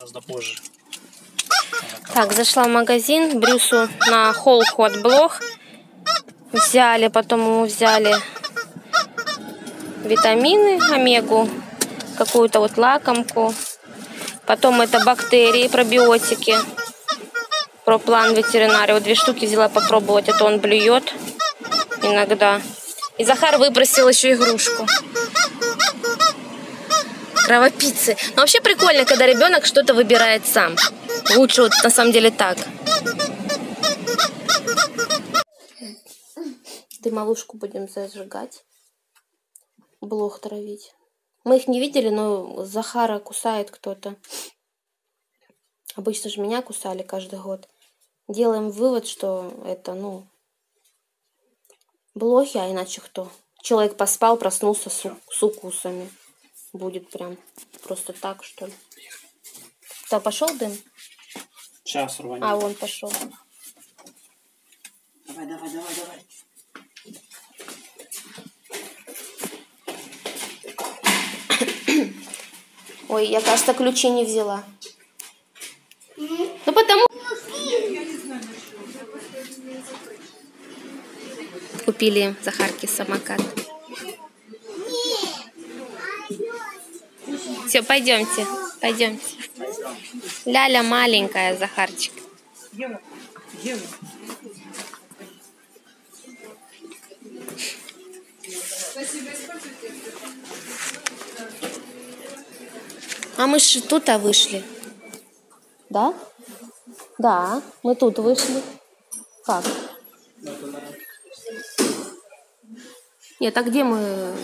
Гораздо позже. Так, зашла в магазин, Брюсу на холл ход блог. Взяли, потом ему взяли витамины, омегу, какую-то вот лакомку. Потом это бактерии, пробиотики. Проплан ветеринарий. Вот две штуки взяла попробовать, это он блюет иногда. И Захар выпросил еще игрушку. Кровопийцы. Но вообще прикольно, когда ребенок что-то выбирает сам. Лучше вот на самом деле так. Дымолушку будем зажигать. Блох травить. Мы их не видели, но Захара кусает кто-то. Обычно же меня кусали каждый год. Делаем вывод, что это, ну, блохи, а иначе кто? Человек поспал, проснулся с, с укусами. Будет прям просто так, что ли. Да, пошел дым? Сейчас рванем. А, вон пошел. Давай, давай, давай, давай. Ой, я, кажется, ключи не взяла. Ну, потому... Купили Захарке самокат. Все, пойдемте, пойдемте. Ляля маленькая, Захарчик. А мы же тут а вышли. Да? Да, мы тут вышли. Как? Нет, а где мы?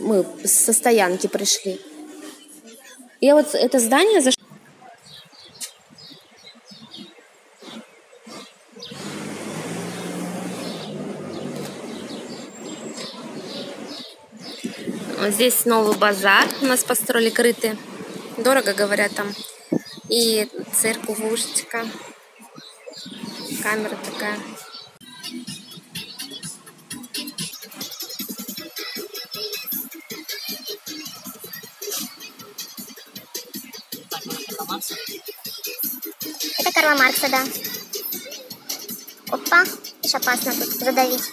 Мы со стоянки пришли. Я вот это здание зашла. Здесь новый базар у нас построили крытый. Дорого, говорят, там. И церковушечка. Камера такая. Карла Маркса, да. Опа, аж опасно тут задавить.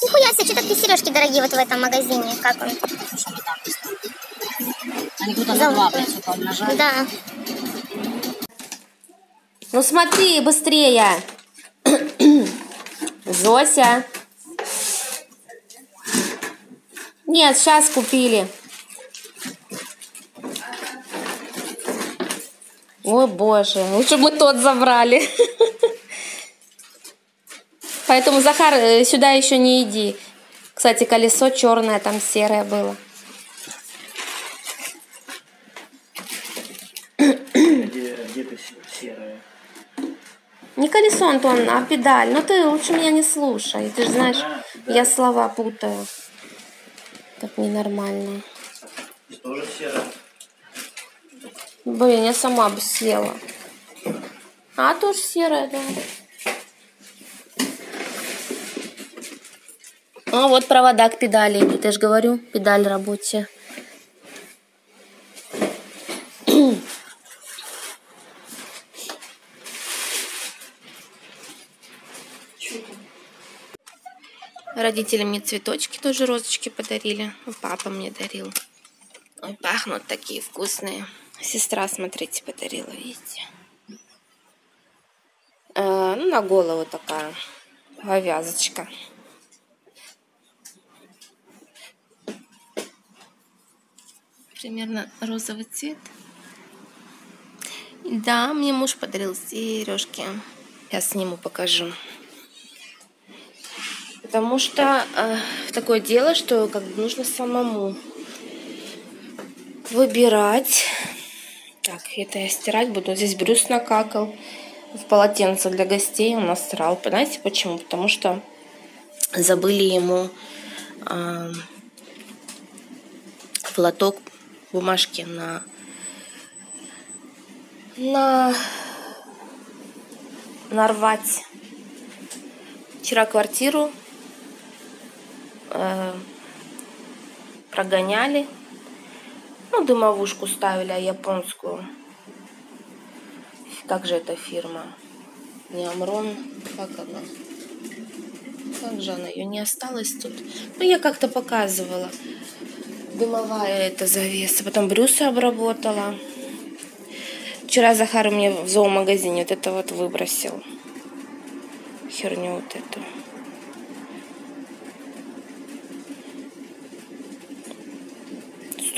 Нихуя себе, что такие сережки дорогие вот в этом магазине. Как он? Они на два, блядь, сука, умножать. Да. Ну смотри, быстрее. Зося. Нет, сейчас купили. Ой, боже, лучше бы тот забрали. Поэтому, Захар, э, сюда еще не иди. Кстати, колесо черное, там серое было. Где, где ты с- серая? Не колесо, Антон, а педаль. Ну ты лучше меня не слушай. Ты же знаешь, А, педаль. я слова путаю. Так ненормально. Ты тоже серая? Блин, я сама бы села. А, тоже серая, да. А вот провода к педали. Я же говорю, педаль рабочая. Родители мне цветочки тоже розочки подарили. Папа мне дарил. Ой, пахнут такие вкусные. Сестра, смотрите, подарила, видите? Э, ну, на голову такая повязочка. Примерно розовый цвет. Да, мне муж подарил сережки. Я сниму, покажу. Потому что э, такое дело, что как бы нужно самому выбирать. Так, это я стирать буду. Здесь Брюс накакал в полотенце для гостей. Он насрал. Знаете почему? Потому что забыли ему в лоток бумажки на на нарвать. Вчера квартиру э, прогоняли. Ну, дымовушку ставили, а японскую. Как же эта фирма? Не Амрон, как она? Как же она? Ее не осталось тут. Ну, я как-то показывала. Дымовая эта завеса. Потом брюсы обработала. Вчера Захар мне в зоомагазине вот это вот выбросил. Херню вот эту.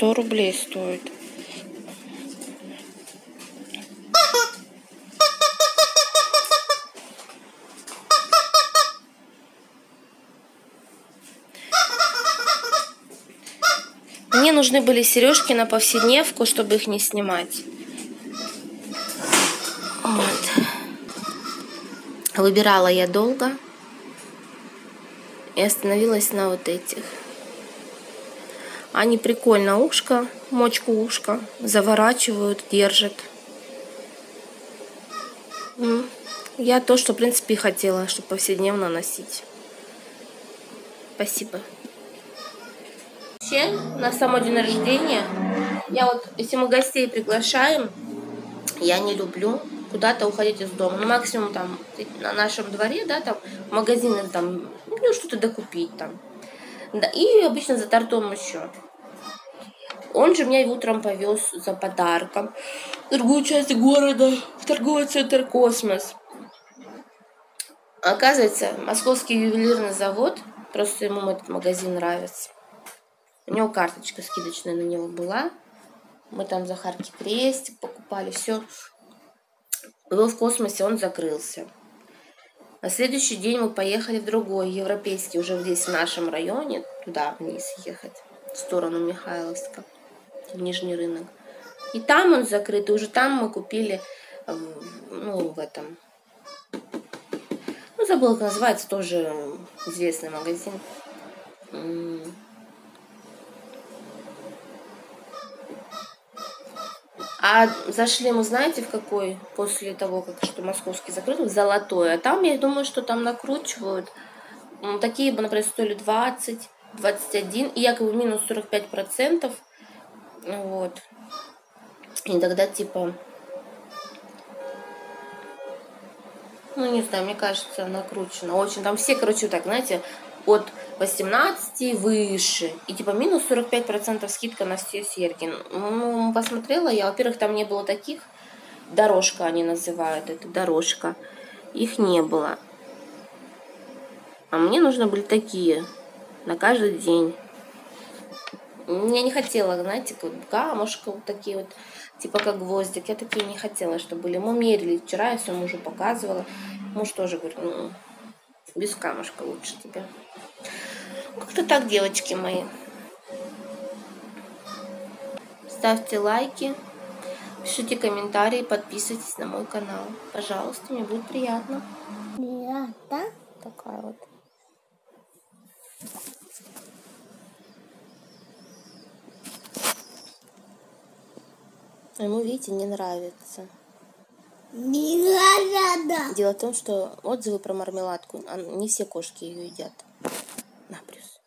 Сто рублей стоит. Мне нужны были сережки на повседневку, чтобы их не снимать. Вот. Выбирала я долго и остановилась на вот этих. Они прикольно ушко, мочку ушка заворачивают, держат. Я то, что, в принципе, хотела, чтобы повседневно носить. Спасибо. Вообще, на само день рождения, я вот, если мы гостей приглашаем, я не люблю куда-то уходить из дома. Ну, максимум там на нашем дворе, да, там магазины там, ну, что-то докупить там. Да, и обычно за тортом еще. Он же меня и утром повез за подарком в другую часть города, в торговый центр «Космос». Оказывается, московский ювелирный завод, просто ему этот магазин нравится. У него карточка скидочная на него была. Мы там Захарке крестик покупали, все. Был в космосе, он закрылся. На следующий день мы поехали в другой, европейский, уже здесь в нашем районе, туда вниз ехать, в сторону Михайловска, в Нижний рынок. И там он закрыт, и уже там мы купили, ну, в этом, ну, забыла, как называется, тоже известный магазин. А зашли мы, знаете, в какой, после того, как что московский закрыт, в золотой. А там, я думаю, что там накручивают. Такие бы, например, стоили 20, 21, и якобы минус 45 процентов. Вот. И тогда, типа, ну, не знаю, мне кажется, накручено. Очень, там все, короче, так, знаете, от 18 и выше. И типа минус 45% скидка на все серьги. Ну, посмотрела я, во-первых, там не было таких. Дорожка они называют это, дорожка. Их не было. А мне нужны были такие на каждый день. Я не хотела, знаете, вот камушка, вот такие вот, типа как гвоздик. Я такие не хотела, чтобы были. Мы мерили вчера, я все мужу показывала. Муж тоже говорит, ну, без камушка лучше тебе. Как-то так, девочки мои. Ставьте лайки, пишите комментарии, подписывайтесь на мой канал. Пожалуйста, мне будет приятно. Приятно. Такая вот. А ему, видите, не нравится. Не надо. Дело в том, что отзывы про мармеладку, а не все кошки ее едят. На, Брюс.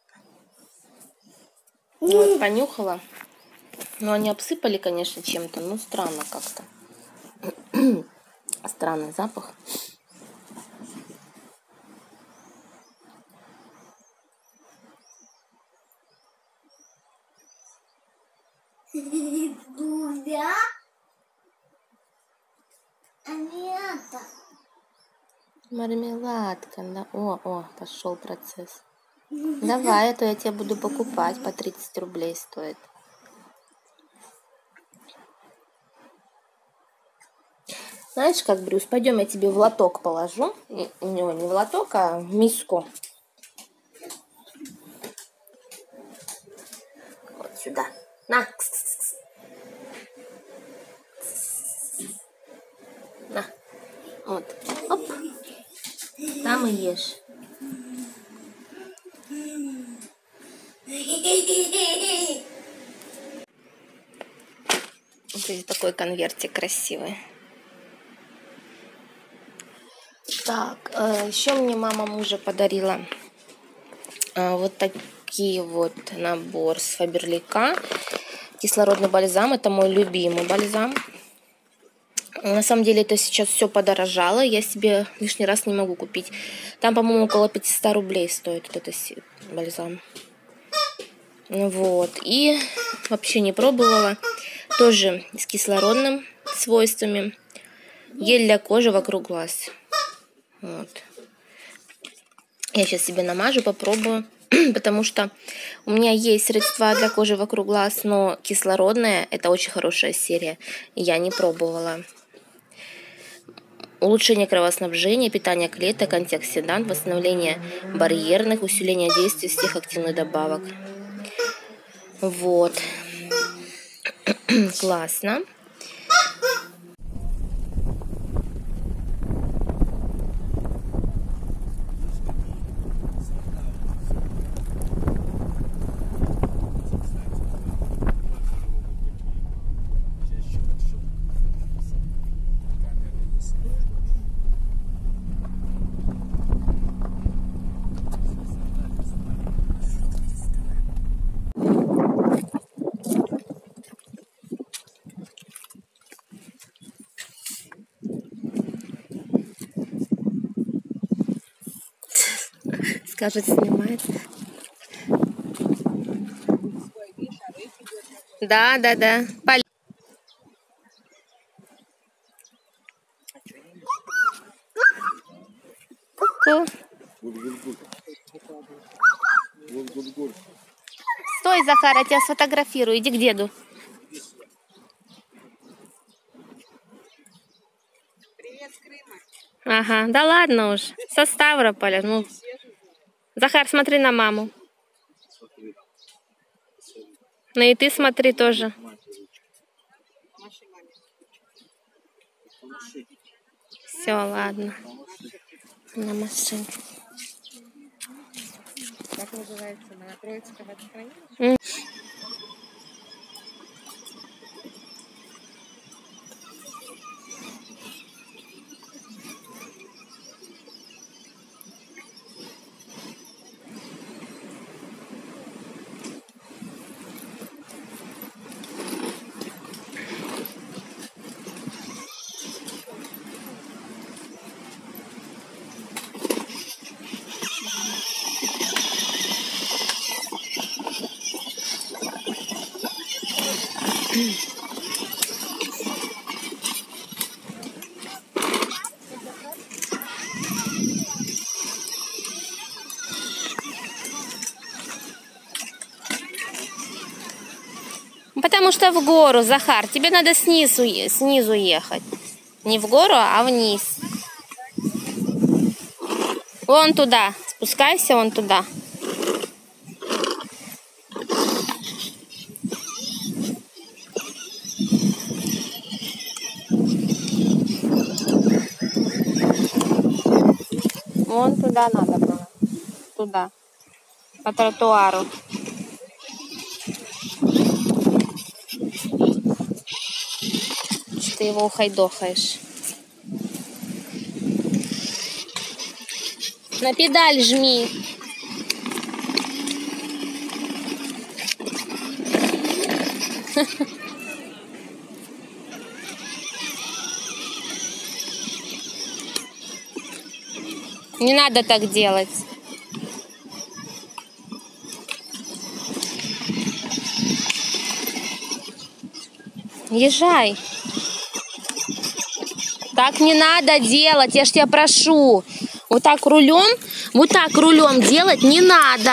Вот, понюхала. Ну, они обсыпали, конечно, чем-то, но странно как-то. Странный запах. Дуля. А не это. Мармеладка, да. О, о, пошел процесс. Давай, а то я тебе буду покупать, по 30 рублей стоит. Знаешь как, Брюс, пойдем я тебе в лоток положу. Не, не в лоток, а в миску. Вот сюда. На. На. Вот. Оп. Там и ешь. Вот здесь такой конвертик красивый. Так, э, еще мне мама мужа подарила э, вот такие вот набор с Фаберлика. Кислородный бальзам. Это мой любимый бальзам. На самом деле это сейчас все подорожало. Я себе лишний раз не могу купить. Там, по-моему, около 500 рублей стоит вот этот бальзам. Вот. И вообще не пробовала. Тоже с кислородным свойствами. Гель для кожи вокруг глаз. Вот. Я сейчас себе намажу, попробую. Потому что у меня есть средства для кожи вокруг глаз, но кислородная это очень хорошая серия. Я не пробовала. Улучшение кровоснабжения, питание клеток, антиоксидант, восстановление барьерных, усиление действия всех активных добавок. Вот. Классно. Скажет, снимает. Да, да, да. Пол... Стой, Захар, я тебя сфотографирую. Иди к деду. Привет Крыма. Ага, да ладно уж. Со Ставрополя. Ну, Захар, смотри на маму. Ну и ты смотри тоже. Все, ладно. На машине. Как называется? Новотроицкая водохранилище? Потому что в гору, Захар. Тебе надо снизу, снизу ехать. Не в гору, а вниз. Вон туда. Спускайся вон туда. Вон туда надо было. Туда. По тротуару. Ты его ухайдохаешь? На педаль жми. Не надо так делать. Езжай. Так не надо делать, я ж тебя прошу. Вот так рулем, вот так рулем делать не надо.